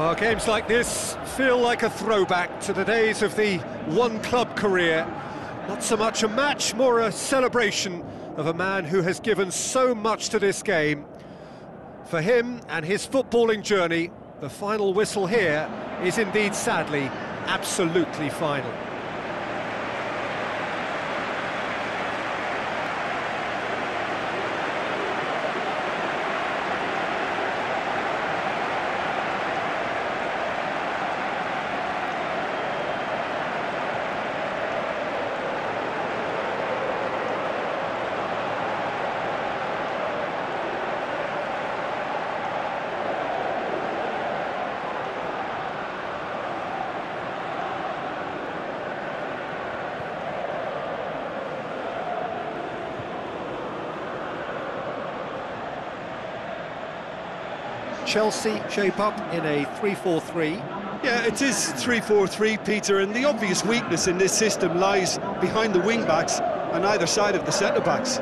Well, games like this feel like a throwback to the days of the one-club career. Not so much a match, more a celebration of a man who has given so much to this game. For him and his footballing journey, the final whistle here is indeed, sadly, absolutely final. Chelsea shape up in a 3-4-3. Yeah, it is 3-4-3, Peter, and the obvious weakness in this system lies behind the wing-backs on either side of the centre-backs.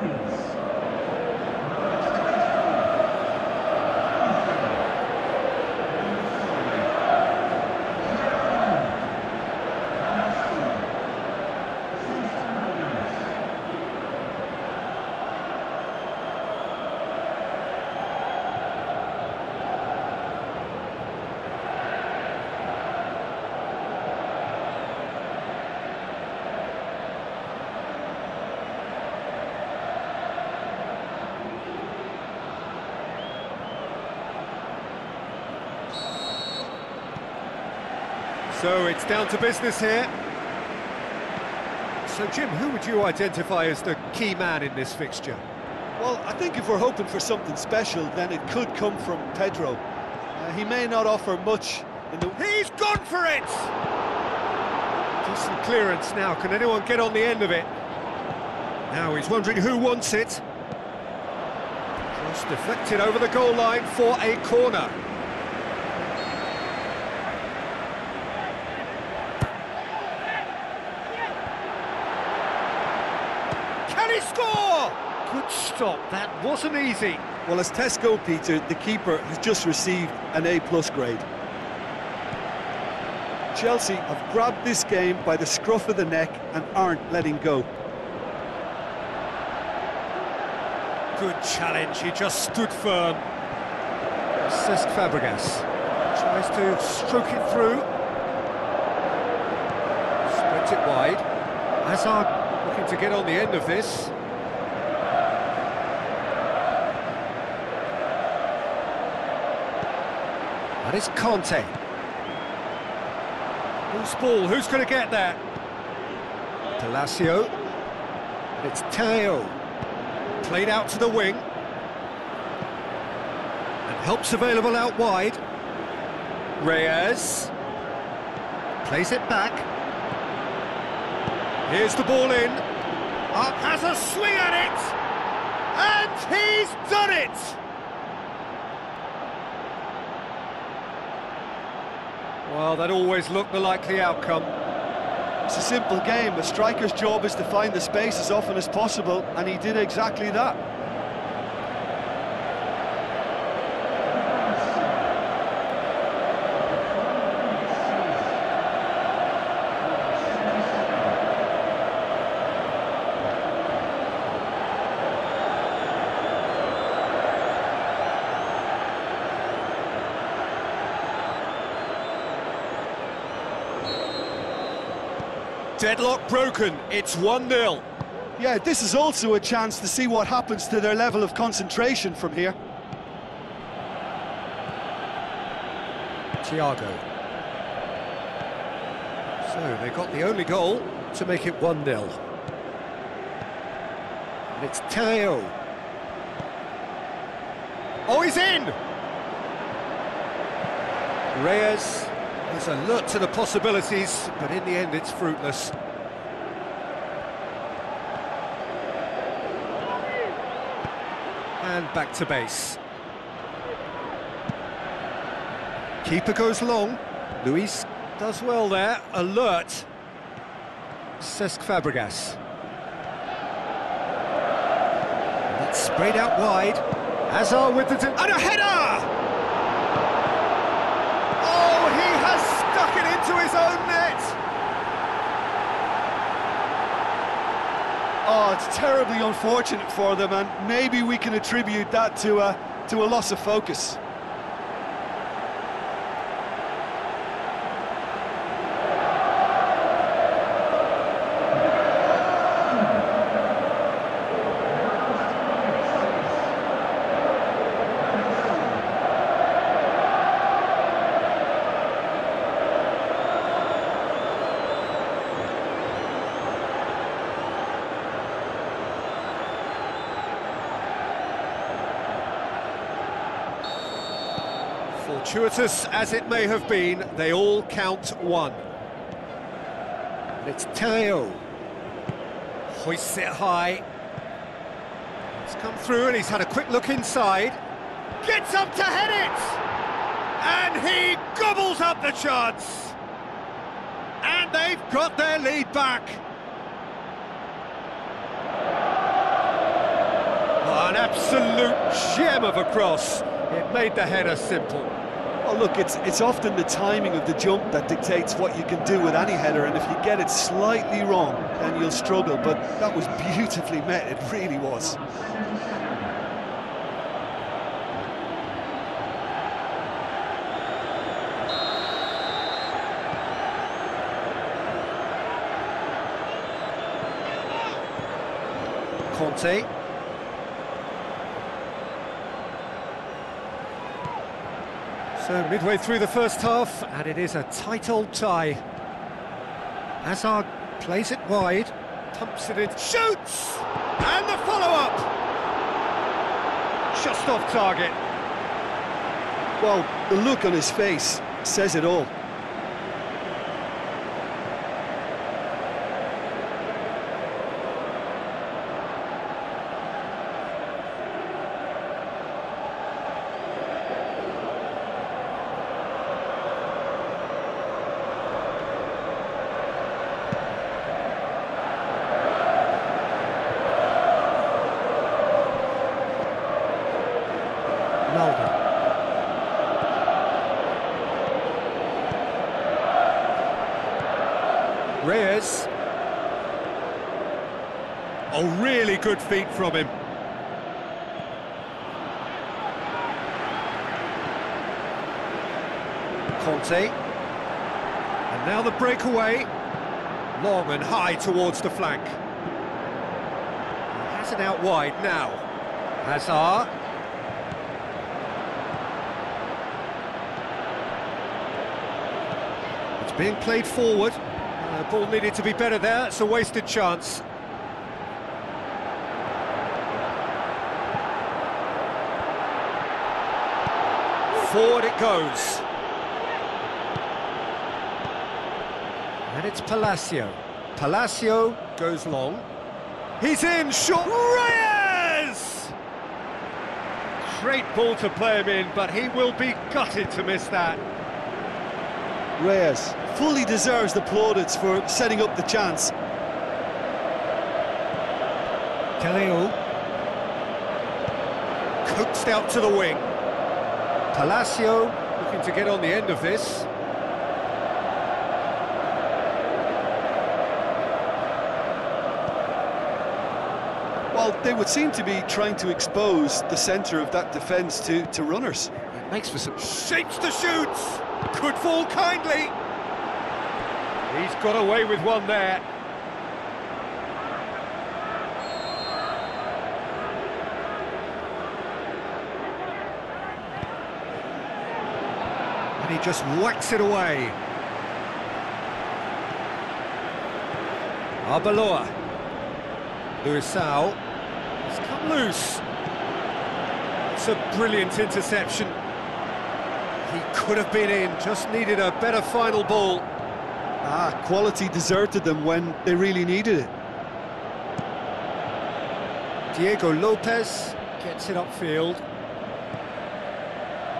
So it's down to business here. So, Jim, who would you identify as the key man in this fixture? Well, I think if we're hoping for something special, then it could come from Pedro. Uh, he may not offer much in the... He's gone for it! Decent clearance now. Can anyone get on the end of it? Now he's wondering who wants it. Cross deflected over the goal line for a corner. Can he score? Good stop. That wasn't easy. Well, as Tesco, Peter, the keeper has just received an A-plus grade. Chelsea have grabbed this game by the scruff of the neck and aren't letting go. Good challenge, he just stood firm. Cesc Fabregas tries to stroke it through. Spreads it wide. Hazard looking to get on the end of this. Is Conte. Who's ball? Who's going to get that? Palacio. It's Teo. Played out to the wing. And help's available out wide. Reyes. Plays it back. Here's the ball in. Up has a swing at it. And he's done it! Well, that always looked the likely outcome. It's a simple game. A striker's job is to find the space as often as possible, and he did exactly that. Deadlock broken, it's 1-0. Yeah, this is also a chance to see what happens to their level of concentration from here. Thiago. So they got the only goal to make it 1-0. And it's Teo. Oh, he's in! Reyes alert to the possibilities, but in the end it's fruitless. And back to base. Keeper goes long. Luis does well there, alert. Cesc Fabregas. That's sprayed out wide. Hazard with the... And a header! Oh, into his own net! Oh, it's terribly unfortunate for them, and maybe we can attribute that to a, to a loss of focus. Fortuitous as it may have been, they all count one. And it's Teo. Hoists it high. He's come through and he's had a quick look inside. Gets up to head it! And he gobbles up the chance! And they've got their lead back. An absolute gem of a cross. It made the header simple. Well, look, it's it's often the timing of the jump that dictates what you can do with any header, and if you get it slightly wrong, then you'll struggle. But that was beautifully met, it really was. Conte. So midway through the first half, and it is a tight old tie. Hazard plays it wide, pumps it in, shoots! And the follow-up! Just off target. Well, the look on his face says it all. Reyes. Oh, really good feet from him. Conte. And now the breakaway. Long and high towards the flank. Has it out wide now. Hazard. It's being played forward. Uh, ball needed to be better there. It's a wasted chance. Forward it goes. And it's Palacio. Palacio goes long. He's in, shot. Reyes! Great ball to play him in, but he will be gutted to miss that. Reyes fully deserves the plaudits for setting up the chance. Caleo. Coaxed out to the wing. Palacio looking to get on the end of this. Well, they would seem to be trying to expose the centre of that defence to, to runners. It makes for some shapes to shoot. Could fall kindly. He's got away with one there. And he just whacks it away. Arbeloa. Luisao. It's come loose. It's a brilliant interception. He could have been in, just needed a better final ball. Ah, quality deserted them when they really needed it. Diego Lopez gets it upfield.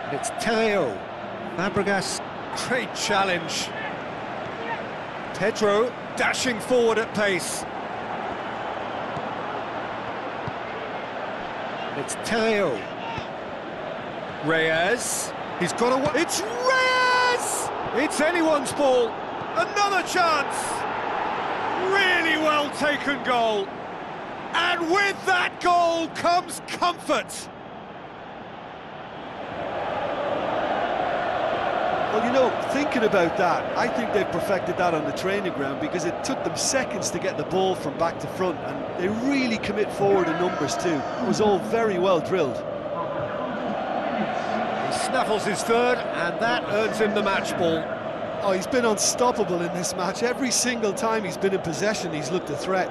And it's Teo. Fabregas, great challenge. Pedro dashing forward at pace. And it's Teo. Reyes. He's got a... It's Reyes! It's anyone's ball. Another chance. Really well taken goal. And with that goal comes comfort. Well, you know, thinking about that, I think they've perfected that on the training ground because it took them seconds to get the ball from back to front and they really commit forward in numbers too. It was all very well drilled. He snaffles his third and that earns him the match ball. Oh, he's been unstoppable in this match. Every single time he's been in possession, he's looked a threat.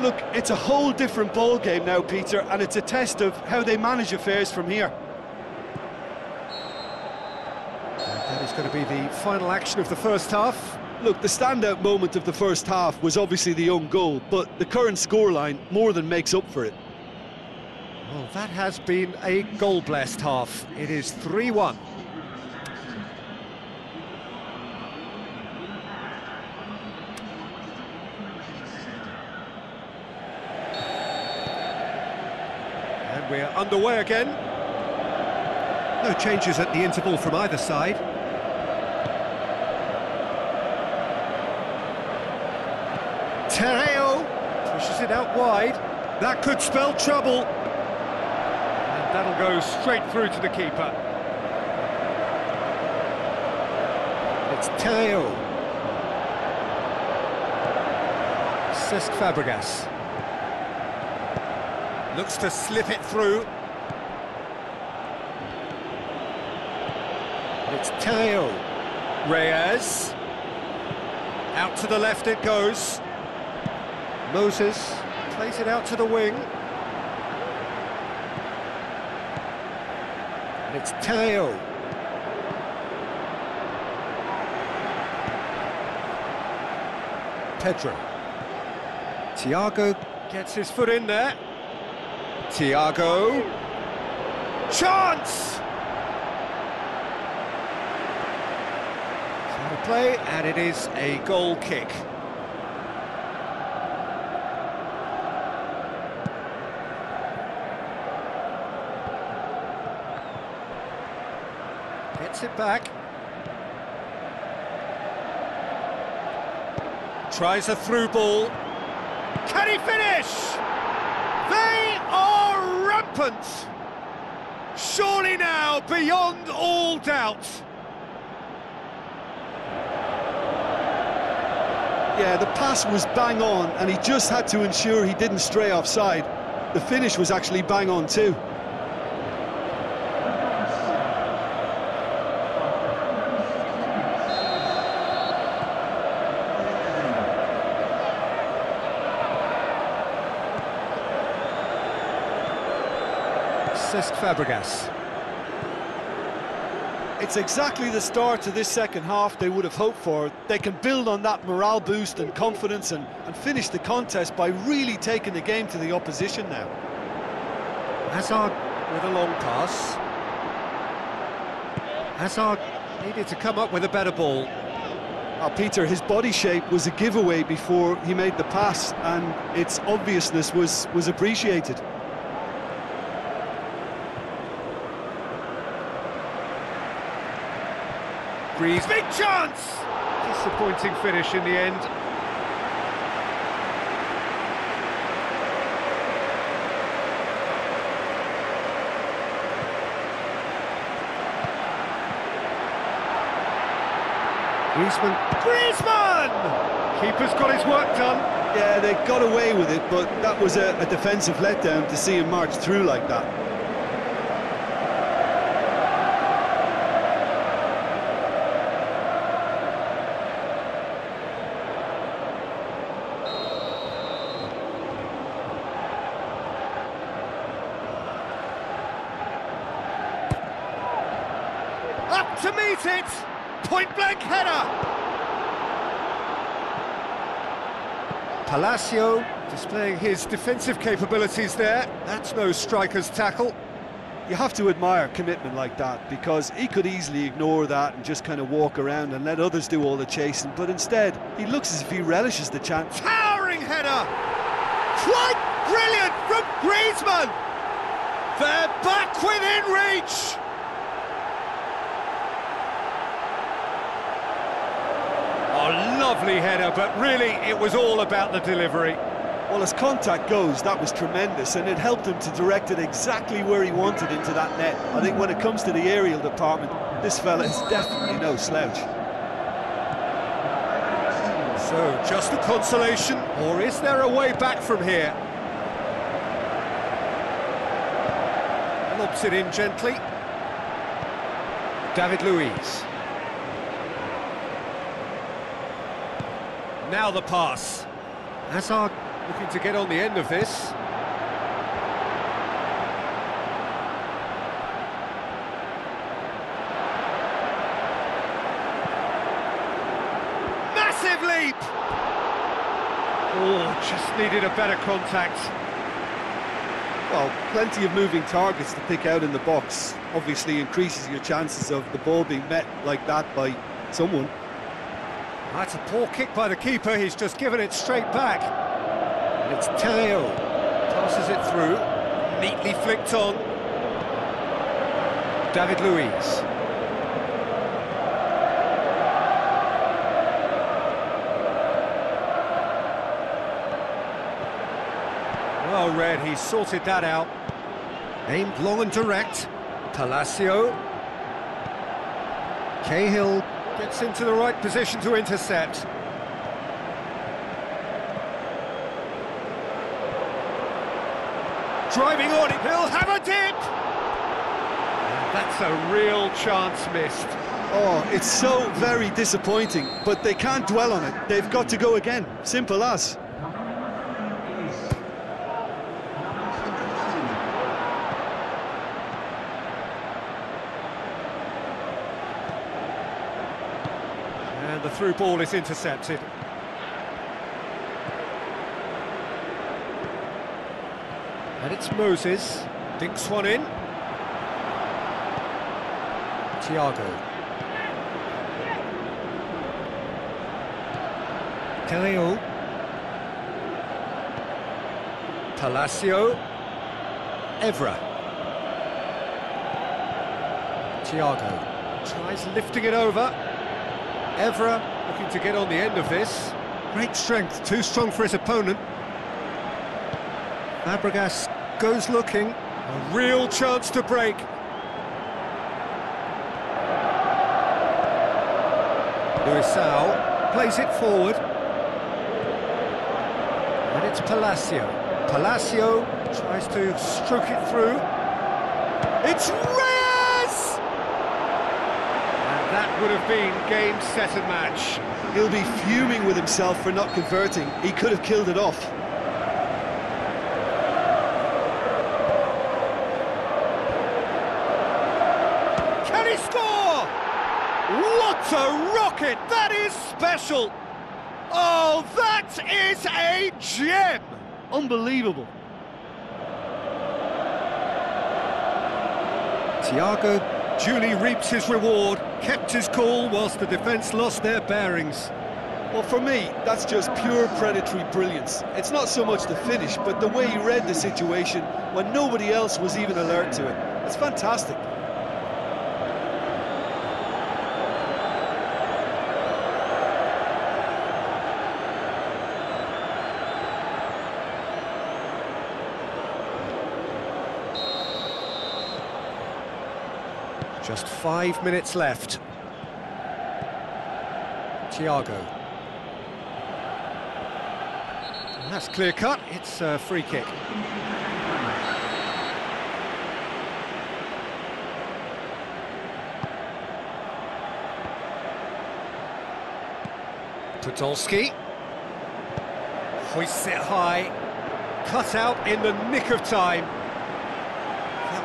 Look, it's a whole different ball game now, Peter, and it's a test of how they manage affairs from here. And that is going to be the final action of the first half. Look, the standout moment of the first half was obviously the own goal, but the current scoreline more than makes up for it. Well, that has been a goal-blessed half. It is 3-1. And we're underway again. No changes at the interval from either side. Terreo pushes it out wide. That could spell trouble. And that'll go straight through to the keeper. It's Terreo. Cesc Fabregas. Looks to slip it through. It's Terreo. Reyes. Out to the left it goes. Moses plays it out to the wing. And it's Teo. Pedro. Thiago gets his foot in there. Thiago. Chance! Play, and it is a goal kick. Gets it back. Tries a through ball. Can he finish? They are rampant. Surely now, beyond all doubt. Yeah, the pass was bang on, and he just had to ensure he didn't stray offside. The finish was actually bang on too. Cesc Fabregas. It's exactly the start to this second half they would have hoped for. They can build on that morale boost and confidence and, and finish the contest by really taking the game to the opposition now. Hazard with a long pass. Hazard needed to come up with a better ball. Oh, Peter, his body shape was a giveaway before he made the pass, and its obviousness was, was appreciated. Breeze, big chance! Disappointing finish in the end. Griezmann, Griezmann! Keeper's got his work done. Yeah, they got away with it, but that was a, a defensive letdown to see him march through like that. Up to meet it! Point blank header! Palacio displaying his defensive capabilities there. That's no striker's tackle. You have to admire commitment like that because he could easily ignore that and just kind of walk around and let others do all the chasing. But instead, he looks as if he relishes the chance. Towering header! Quite brilliant from Griezmann! They're back within reach! Oh, lovely header, but really it was all about the delivery. Well, as contact goes, that was tremendous, and it helped him to direct it exactly where he wanted into that net. I think when it comes to the aerial department, this fella is definitely no slouch. So, just a consolation, or is there a way back from here? Lobs it in gently. David Luiz. Now the pass. Hazard looking to get on the end of this. Massive leap! Oh, just needed a better contact. Well, plenty of moving targets to pick out in the box. Obviously increases your chances of the ball being met like that by someone. That's a poor kick by the keeper, he's just given it straight back. And it's Teo. Passes it through, neatly flicked on. David Luiz. Well read, he sorted that out. Aimed long and direct. Palacio. Cahill gets into the right position to intercept. Driving on, he'll have a dip! That's a real chance missed. Oh, it's so very disappointing, but they can't dwell on it. They've got to go again. Simple as. Through ball is intercepted. And it's Moses. Dinks one in. Thiago. Teleo. Palacio. Evra. Thiago. Tries lifting it over. Evra looking to get on the end of this. Great strength, too strong for his opponent. Fabregas goes looking. A real chance to break. Luisao plays it forward. And it's Palacio. Palacio tries to stroke it through. It's Reyes! And that would have been game, set and match. He'll be fuming with himself for not converting. He could have killed it off. Can he score? What a rocket! That is special! Oh, that is a gem! Unbelievable. Thiago duly reaps his reward, kept his cool whilst the defence lost their bearings. Well, for me, that's just pure predatory brilliance. It's not so much the finish, but the way he read the situation when nobody else was even alert to it. It's fantastic. Just five minutes left. Thiago. That's clear cut, it's a free kick. Podolski. Hoists it high. Cut out in the nick of time.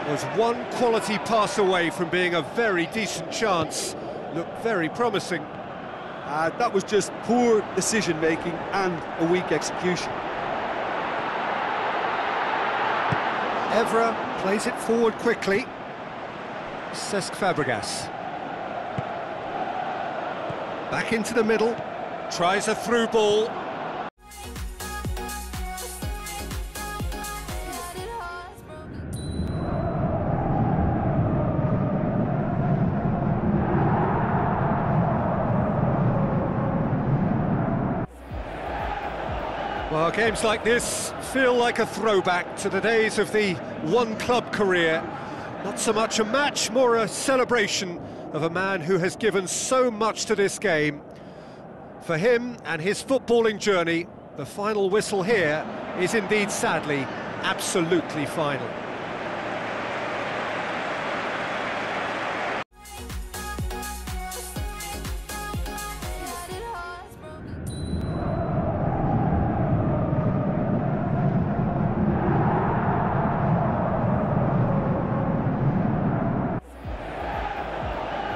Was one quality pass away from being a very decent chance. Looked very promising. Uh, that was just poor decision-making and a weak execution. Evra plays it forward quickly. Cesc Fabregas. Back into the middle, tries a through ball. Well, games like this feel like a throwback to the days of the one-club career. Not so much a match, more a celebration of a man who has given so much to this game. For him and his footballing journey, the final whistle here is indeed, sadly, absolutely final.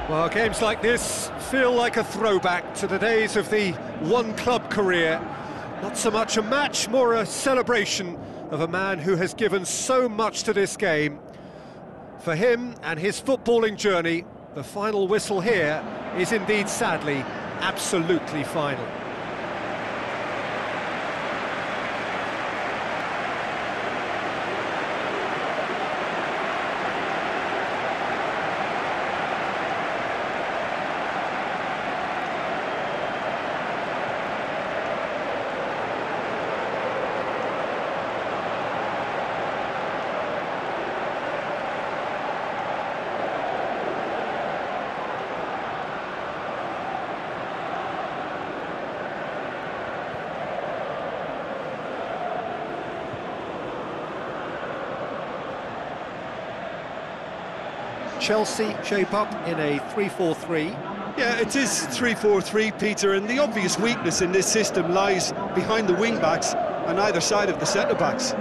Well, games like this feel like a throwback to the days of the one-club career. Not so much a match, more a celebration of a man who has given so much to this game. For him and his footballing journey, the final whistle here is indeed, sadly, absolutely final. Chelsea shape up in a 3-4-3. Yeah, it is 3-4-3, Peter, and the obvious weakness in this system lies behind the wing-backs on either side of the centre-backs.